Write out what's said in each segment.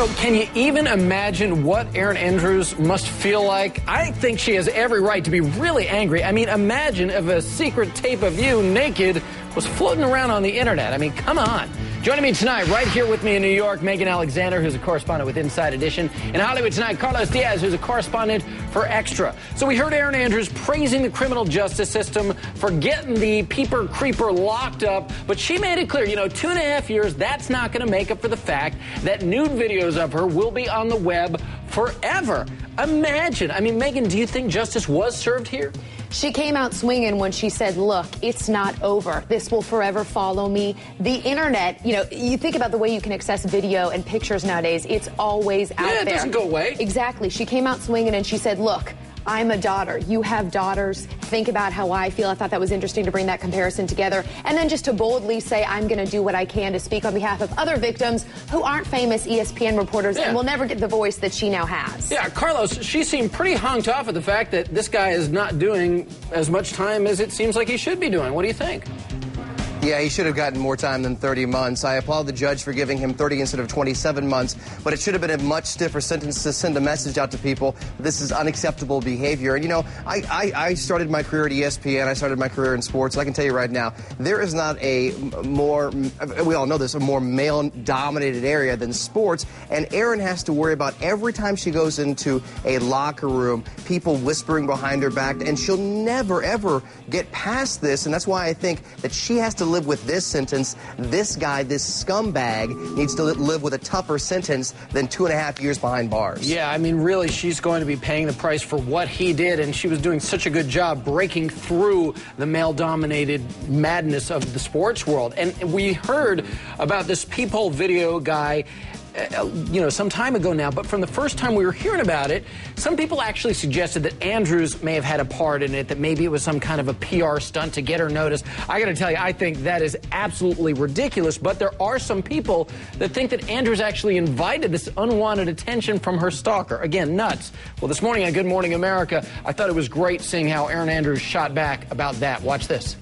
So, can you even imagine what Erin Andrews must feel like? I think she has every right to be really angry. I mean, imagine if a secret tape of you naked was floating around on the internet. I mean, come on. Joining me tonight, right here with me in New York, Megan Alexander, who's a correspondent with Inside Edition. In Hollywood tonight, Carlos Diaz, who's a correspondent for Extra. So we heard Erin Andrews praising the criminal justice system for getting the peeper creeper locked up, but she made it clear, you know, two and a half years, that's not going to make up for the fact that nude videos of her will be on the web forever. Imagine. I mean, Megan, do you think justice was served here? She came out swinging when she said, look, it's not over. This will forever follow me. The internet, you know, you think about the way you can access video and pictures nowadays, it's always out yeah, it there. doesn't go away. Exactly. She came out swinging and she said, look, I'm a daughter. You have daughters. Think about how I feel. I thought that was interesting to bring that comparison together. And then just to boldly say, I'm going to do what I can to speak on behalf of other victims who aren't famous ESPN reporters Yeah. and will never get the voice that she now has. Yeah, Carlos, she seemed pretty honked off at the fact that this guy is not doing as much time as it seems like he should be doing. What do you think? Yeah, he should have gotten more time than 30 months. I applaud the judge for giving him 30 instead of 27 months, but it should have been a much stiffer sentence to send a message out to people. This is unacceptable behavior. And you know, I, I, I started my career at ESPN. I started my career in sports. I can tell you right now, there is not a more, we all know this, a more male-dominated area than sports. And Erin has to worry about every time she goes into a locker room, people whispering behind her back, and she'll never, ever get past this. And that's why I think that she has to live with this sentence. This guy, this scumbag, needs to live with a tougher sentence than two and a half years behind bars. Yeah, I mean, really, she's going to be paying the price for what he did, and she was doing such a good job breaking through the male dominated madness of the sports world. And we heard about this peephole video guy. Uh, you know, some time ago now, but from the first time we were hearing about it, some people actually suggested that Andrews may have had a part in it, that maybe it was some kind of a PR stunt to get her noticed. I got to tell you, I think that is absolutely ridiculous, but there are some people that think that Andrews actually invited this unwanted attention from her stalker. Again, nuts. Well, this morning on Good Morning America, I thought it was great seeing how Erin Andrews shot back about that. Watch this.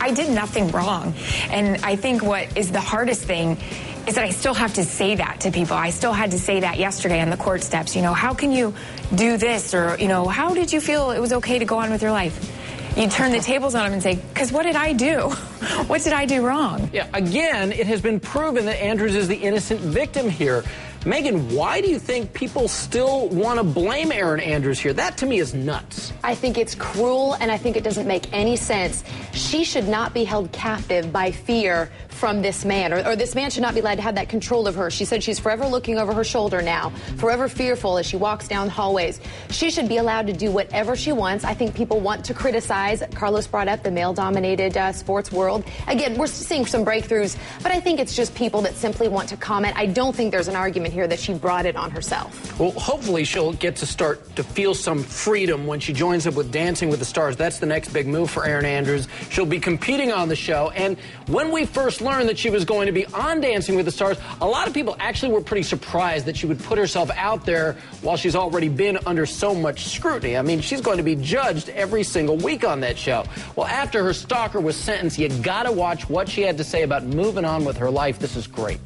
I did nothing wrong. And I think what is the hardest thing is that I still have to say that to people. I still had to say that yesterday on the court steps. You know, how can you do this? Or, you know, how did you feel it was okay to go on with your life? You turn the tables on them and say, because what did I do? what did I do wrong? Yeah, again, it has been proven that Andrews is the innocent victim here. Megan, why do you think people still want to blame Erin Andrews here? That to me is nuts. I think it's cruel and I think it doesn't make any sense. She should not be held captive by fear from this man, or, or this man should not be allowed to have that control of her. She said she's forever looking over her shoulder now, forever fearful as she walks down hallways. She should be allowed to do whatever she wants. I think people want to criticize. Carlos brought up the male dominated uh, sports world. Again, we're seeing some breakthroughs, but I think it's just people that simply want to comment. I don't think there's an argument here that she brought it on herself. Well, hopefully she'll get to start to feel some freedom when she joins up with Dancing with the Stars. That's the next big move for Erin Andrews. She'll be competing on the show. And when we first learned that she was going to be on Dancing with the Stars, a lot of people actually were pretty surprised that she would put herself out there while she's already been under so much scrutiny. I mean, she's going to be judged every single week on that show. Well, after her stalker was sentenced, you gotta watch what she had to say about moving on with her life. This is great.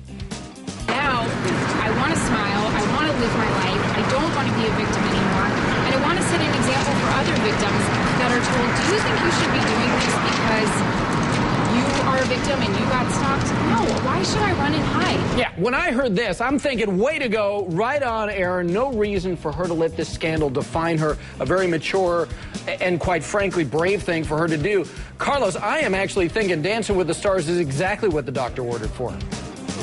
Now, I want to smile. I want to live my life. I don't want to be a victim anymore. And I want to set an example for other victims that are told, do you think you should be doing this because and you got stalked? No. Why should I run and hide? Yeah, when I heard this, I'm thinking, way to go, right on, Erin. No reason for her to let this scandal define her. A very mature and, quite frankly, brave thing for her to do. Carlos, I am actually thinking Dancing with the Stars is exactly what the doctor ordered for her.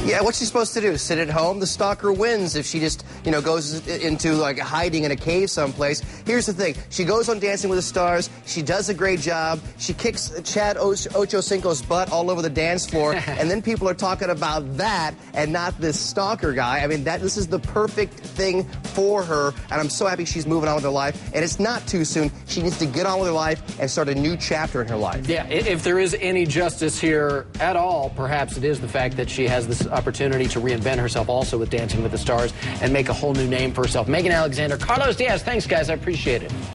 Yeah, what's she supposed to do? Sit at home? The stalker wins if she just, you know, goes into like hiding in a cave someplace. Here's the thing: she goes on Dancing with the Stars. She does a great job. She kicks Chad O- Ochocinco's butt all over the dance floor, and then people are talking about that and not this stalker guy. I mean, that this is the perfect thing for her, and I'm so happy she's moving on with her life. And it's not too soon. She needs to get on with her life and start a new chapter in her life. Yeah, if there is any justice here at all, perhaps it is the fact that she has this opportunity to reinvent herself also with Dancing with the Stars and make a whole new name for herself. Megan Alexander, Carlos Diaz, thanks, guys. I appreciate it.